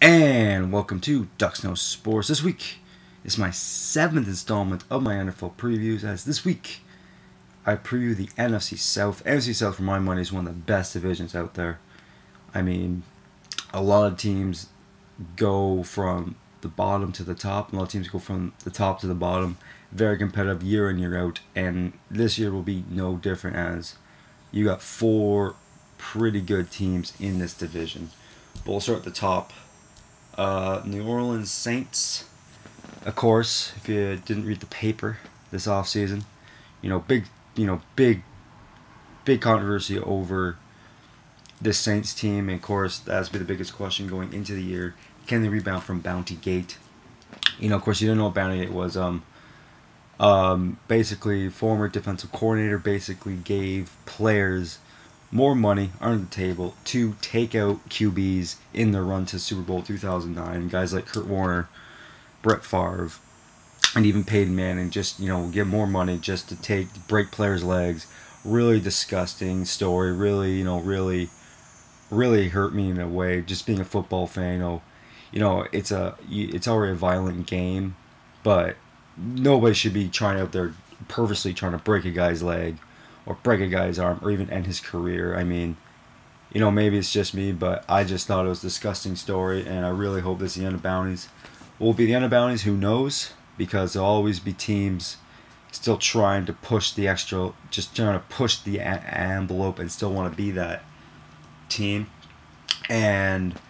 And welcome to Dux Knows Sports. This week is my seventh installment of my NFL previews. As this week I preview the NFC South. NFC South, for my money, is one of the best divisions out there. I mean, a lot of teams go from the bottom to the top. A lot of teams go from the top to the bottom. Very competitive year in year out, and this year will be no different. As you got four pretty good teams in this division. But we'll start at the top. Uh, New Orleans Saints, of course, if you didn't read the paper this offseason, you know, big, you know, big, big controversy over this Saints team. And of course, that's been the biggest question going into the year. Can they rebound from Bounty Gate? You know, of course, you don't know what Bounty Gate was. Um, um, basically, former defensive coordinator basically gave players more money on the table to take out QBs in the run to Super Bowl 2009. Guys like Kurt Warner, Brett Favre, and even Peyton Manning just, you know, get more money just to take, break players' legs. Really disgusting story. Really, you know, really, really hurt me in a way. Just being a football fan, you know, you know, it's a, it's already a violent game, but nobody should be trying out there purposely trying to break a guy's leg or break a guy's arm or even end his career. I mean, you know, maybe it's just me, but I just thought it was a disgusting story, and I really hope this is the end of bounties. Will be the end of bounties? Who knows? Because there'll always be teams still trying to push the extra, just trying to push the envelope and still want to be that team. And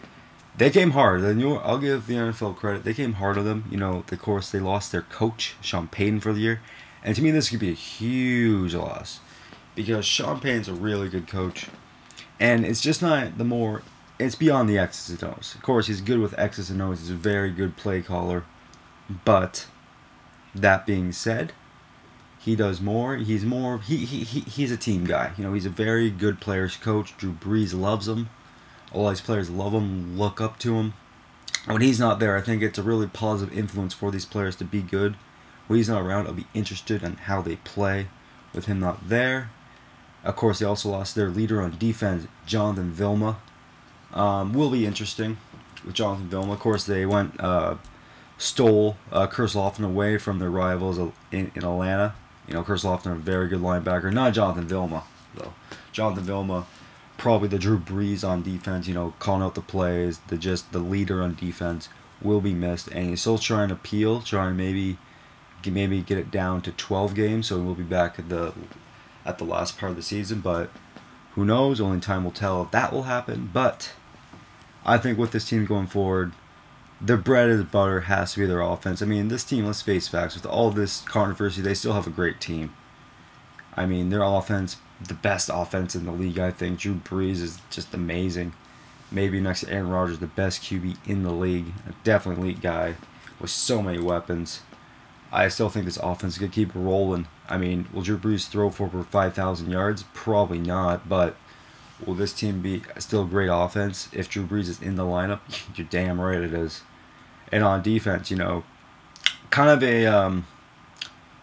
they came hard. The New, I'll give the NFL credit. They came hard on them. You know, of course, they lost their coach, Sean Payton, for the year. And to me, this could be a huge loss because Sean Payton's a really good coach, and it's just not the more. It's beyond the X's and O's. Of course, he's good with X's and O's. He's a very good play caller, but that being said, he does more. He's more. He, he, he he's a team guy. You know, he's a very good players coach. Drew Brees loves him. All his players love him, look up to him. When he's not there, I think it's a really positive influence for these players to be good. When he's not around, I'll be interested in how they play with him not there. Of course, they also lost their leader on defense, Jonathan Vilma. Um, will be interesting with Jonathan Vilma. Of course, they went uh, stole uh, Curtis away from their rivals in, in Atlanta. You know, Curtis Lofton, a very good linebacker. Not Jonathan Vilma, though. Jonathan Vilma, probably the Drew Brees on defense. You know, calling out the plays, the just the leader on defense will be missed, and he's still trying to peel, trying maybe maybe get it down to 12 games, so we'll be back at the at the last part of the season. But who knows? Only time will tell if that will happen. But I think with this team going forward, their bread and butter has to be their offense. I mean, this team, let's face facts, with all this controversy, they still have a great team. I mean, their offense, the best offense in the league, I think. Drew Brees is just amazing. Maybe next to Aaron Rodgers, the best QB in the league. Definitely elite guy with so many weapons. I still think this offense could keep rolling. I mean, will Drew Brees throw for over 5,000 yards? Probably not, but will this team be still a great offense if Drew Brees is in the lineup? You're damn right it is. And on defense, you know, kind of a, um,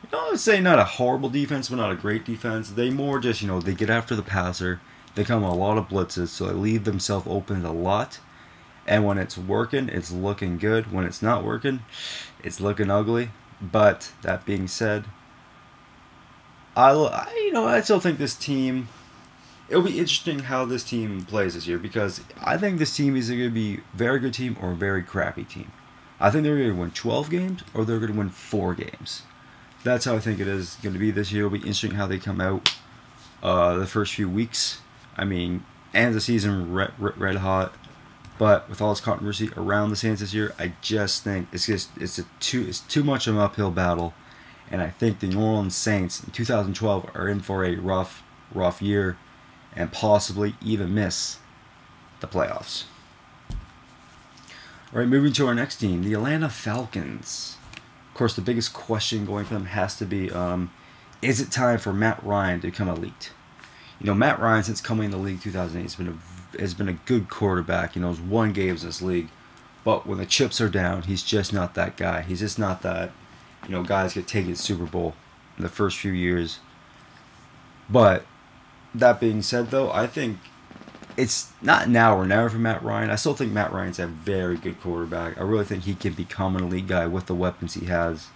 you know, I'd say not a horrible defense, but not a great defense. They more just, you know, they get after the passer. They come a lot of blitzes, so they leave themselves open a lot. And when it's working, it's looking good. When it's not working, it's looking ugly. But that being said, I'll, I you know I still think this team. It'll be interesting how this team plays this year because I think this team is going to be a very good team or a very crappy team. I think they're going to win 12 games or they're going to win four games. That's how I think it is going to be this year. It'll be interesting how they come out uh, the first few weeks. I mean, and the season red, red hot. But with all this controversy around the Saints this year, I just think it's just it's a too it's too much of an uphill battle, and I think the New Orleans Saints in 2012 are in for a rough rough year, and possibly even miss the playoffs. All right, moving to our next team, the Atlanta Falcons. Of course, the biggest question going for them has to be: um, Is it time for Matt Ryan to become elite? You know, Matt Ryan since coming in the league 2008 has been a has been a good quarterback. You know, he's won games this league, but when the chips are down, he's just not that guy. He's just not that. You know, guys get taken to Super Bowl in the first few years. But that being said, though, I think it's not now or never for Matt Ryan. I still think Matt Ryan's a very good quarterback. I really think he can become an elite guy with the weapons he has.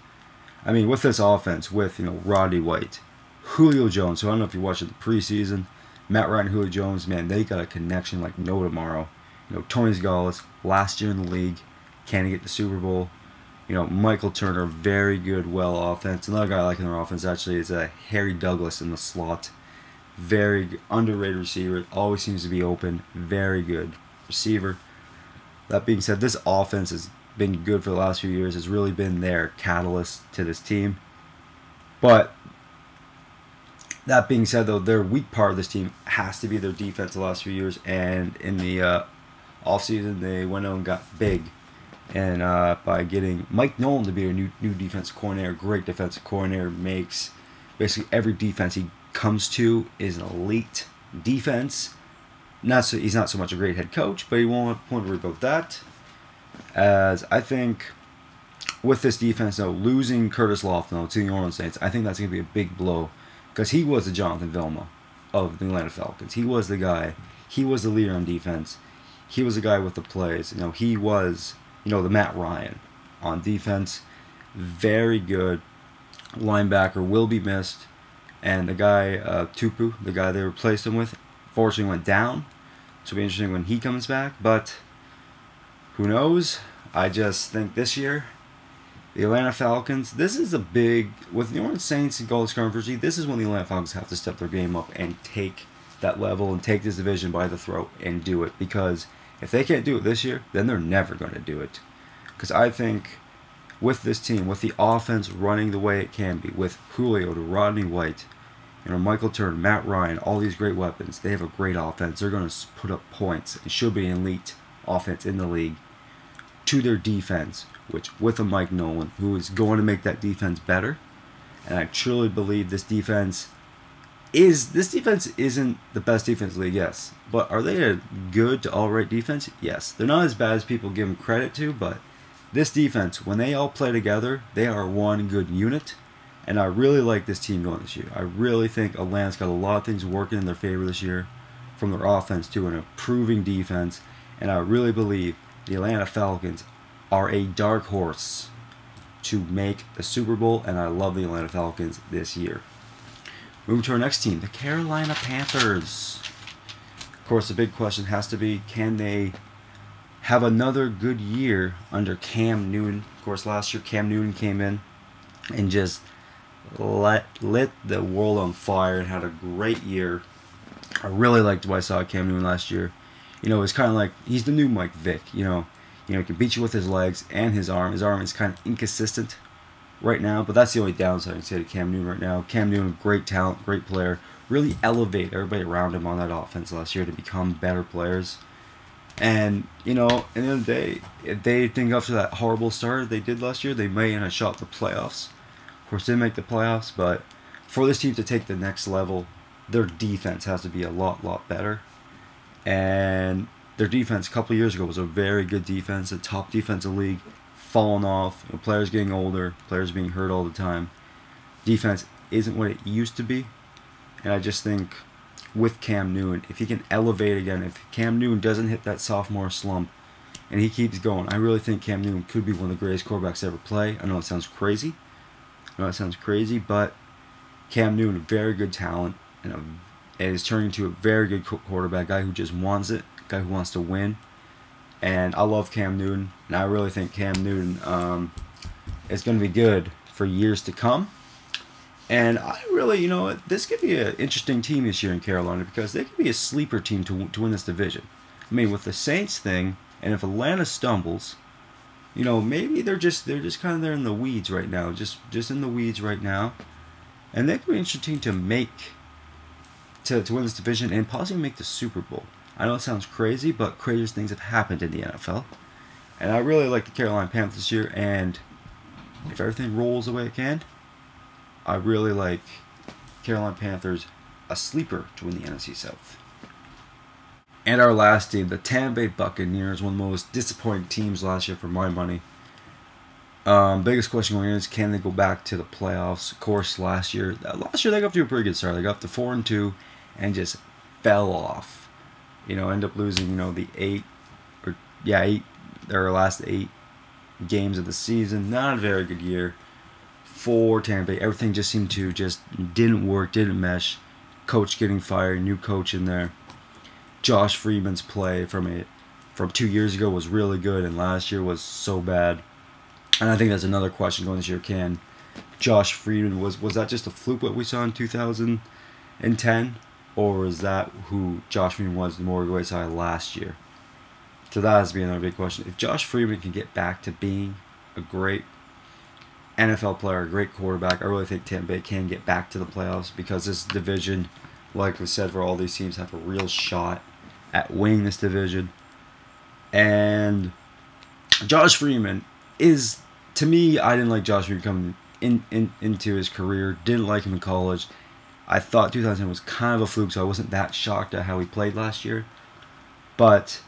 I mean, with this offense, with you know Roddy White, Julio Jones. So I don't know if you watched the preseason. Matt Ryan, Julio Jones, man, they got a connection like no tomorrow. You know, Tony Gonzalez, last year in the league, can get the Super Bowl? You know, Michael Turner, very good, well offense. Another guy I like in their offense actually is uh, Harry Douglas in the slot. Very underrated receiver. Always seems to be open. Very good receiver. That being said, this offense has been good for the last few years. Has really been their catalyst to this team. But that being said, though, their weak part of this team has to be their defense the last few years. And in the uh, offseason, they went out and got big. And uh, by getting Mike Nolan to be a new new defensive coordinator, great defensive coordinator, makes basically every defense he comes to is an elite defense. Not so he's not so much a great head coach, but he won't want to worry about that. As I think with this defense, though, losing Curtis Lofton to the New Orleans Saints, I think that's going to be a big blow because he was the Jonathan Vilma of the Atlanta Falcons. He was the guy. He was the leader on defense. He was the guy with the plays. You know, he was you know the Matt Ryan on defense. Very good linebacker will be missed. And the guy, uh, Tupou, the guy they replaced him with, fortunately went down. So it'll be interesting when he comes back. But who knows? I just think this year, the Atlanta Falcons, this is a big, with New Orleans Saints and Gold Conference, this is when the Atlanta Falcons have to step their game up and take that level and take this division by the throat and do it. Because if they can't do it this year, then they're never going to do it. Because I think with this team, with the offense running the way it can be, with Julio to Roddy White, you know, Michael Turner, Matt Ryan, all these great weapons, they have a great offense. They're going to put up points. It should be an elite offense in the league to their defense, which with a Mike Nolan, who is going to make that defense better. And I truly believe this defense is this defense isn't the best defense league, yes. But are they a good to all right defense? Yes. They're not as bad as people give them credit to, but this defense, when they all play together, they are one good unit. And I really like this team going this year. I really think Atlanta's got a lot of things working in their favor this year, from their offense to an improving defense. And I really believe the Atlanta Falcons are a dark horse to make the Super Bowl, and I love the Atlanta Falcons this year. Moving to our next team, the Carolina Panthers. Of course, the big question has to be can they have another good year under Cam Newton? Of course, last year Cam Newton came in and just let lit the world on fire and had a great year. I really liked what I saw Cam Newton last year. You know, it's kind of like he's the new Mike Vick. You know, you know, he can beat you with his legs and his arm. His arm is kind of inconsistent right now, but that's the only downside I can say to Cam Newton right now. Cam Newton, great talent, great player, really elevate everybody around him on that offense last year to become better players. And you know, at the end of the day, if they think after that horrible start they did last year, they may have shot the playoffs. Of course, they make the playoffs, but for this team to take the next level, their defense has to be a lot, lot better. And their defense a couple years ago was a very good defense, a top defensive league falling off, players getting older, players being hurt all the time. Defense isn't what it used to be. And I just think with Cam Newton, if he can elevate again, if Cam Newton doesn't hit that sophomore slump and he keeps going, I really think Cam Newton could be one of the greatest quarterbacks to ever play. I know it sounds crazy. I know it sounds crazy, but Cam Newton, very good talent, and a, is turning into a very good quarterback, guy who just wants it, guy who wants to win. And I love Cam Newton, and I really think Cam Newton um, is going to be good for years to come. And I really, you know, this could be an interesting team this year in Carolina because they could be a sleeper team to, to win this division. I mean, with the Saints thing, and if Atlanta stumbles, you know, maybe they're just they're just kind of there in the weeds right now, just just in the weeds right now, and they could be interesting to make to to win this division and possibly make the Super Bowl. I know it sounds crazy, but craziest things have happened in the NFL. And I really like the Carolina Panthers this year, and if everything rolls the way it can, I really like Carolina Panthers, a sleeper to win the NFC South. And our last team, the Tampa Bay Buccaneers, one of the most disappointing teams last year for my money. Um, biggest question going in is can they go back to the playoffs? Of course, last year, last year they got to a pretty good start. They got up to four and two, and just fell off You know, end up losing. You know, the eight or yeah eight their last eight games of the season. Not a very good year for Tampa Bay. Everything just seemed to just didn't work, didn't mesh. Coach getting fired, new coach in there. Josh Freeman's play from it from two years ago was really good, and last year was so bad. And I think that's another question going this year. Can Josh Freeman was was that just a fluke what we saw in 2010, or is that who Josh Freeman was the we saw last year? So that has to be another big question. If Josh Freeman can get back to being a great NFL player, a great quarterback, I really think Tampa Bay can get back to the playoffs because this division, like we said, for all these teams, have a real shot at winning this division. And Josh Freeman is, to me, I didn't like Josh Freeman coming in, in into his career. Didn't like him in college. I thought 2010 was kind of a fluke, so I wasn't that shocked at how he played last year. But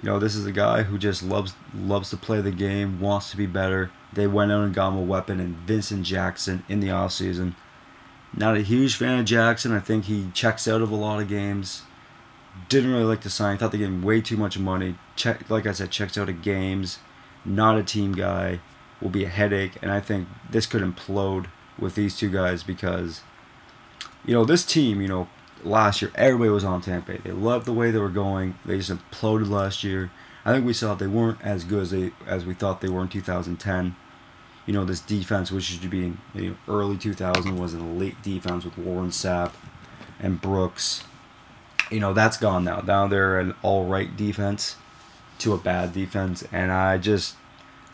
you know, this is a guy who just loves loves to play the game, wants to be better. They went out and got him a weapon in Vincent Jackson in the offseason. Not a huge fan of Jackson. I think he checks out of a lot of games. Didn't really like the sign. Thought they gave him way too much money. Check, like I said, checks out of games. Not a team guy. Will be a headache, and I think this could implode with these two guys because, you know, this team, you know, last year, everybody was on Tampa Bay. They loved the way they were going. They just imploded last year. I think we saw they weren't as good as they as we thought they were in 2010. You know, this defense, which should be in you know, early 2000, was an elite defense with Warren Sapp and Brooks. You know, that's gone now. Now they're an all right defense to a bad defense, and I just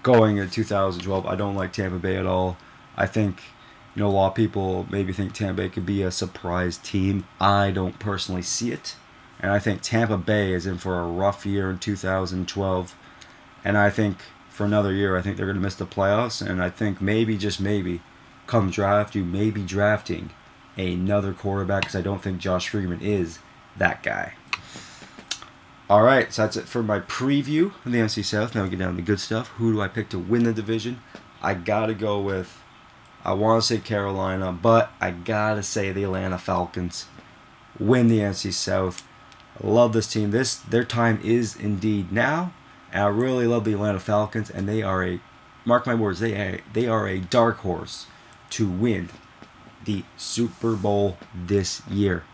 going in 2012, I don't like Tampa Bay at all. I think you know, a lot of people maybe think Tampa Bay could be a surprise team. I don't personally see it. And I think Tampa Bay is in for a rough year in 2012. And I think for another year, I think they're going to miss the playoffs. And I think maybe, just maybe, come draft, you may be drafting another quarterback because I don't think Josh Freeman is that guy. All right, so that's it for my preview of the NFC South. Now we get down to the good stuff. Who do I pick to win the division? I got to go with I want to say Carolina, but I gotta say the Atlanta Falcons win the NFC South. I love this team. This their time is indeed now, and I really love the Atlanta Falcons. And they are a, mark my words, they are, they are a dark horse to win the Super Bowl this year.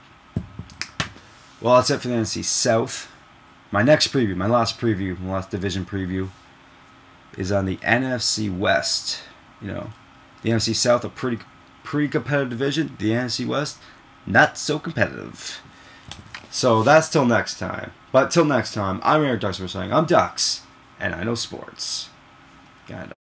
Well, that's it for the NFC South. My next preview, my last preview, my last division preview, is on the NFC West. You know, the NFC South a pretty pretty competitive division. The NFC West not so competitive. So that's till next time. But till next time, I'm Eric Duxbury saying I'm Dux, and I know sports. Kinda.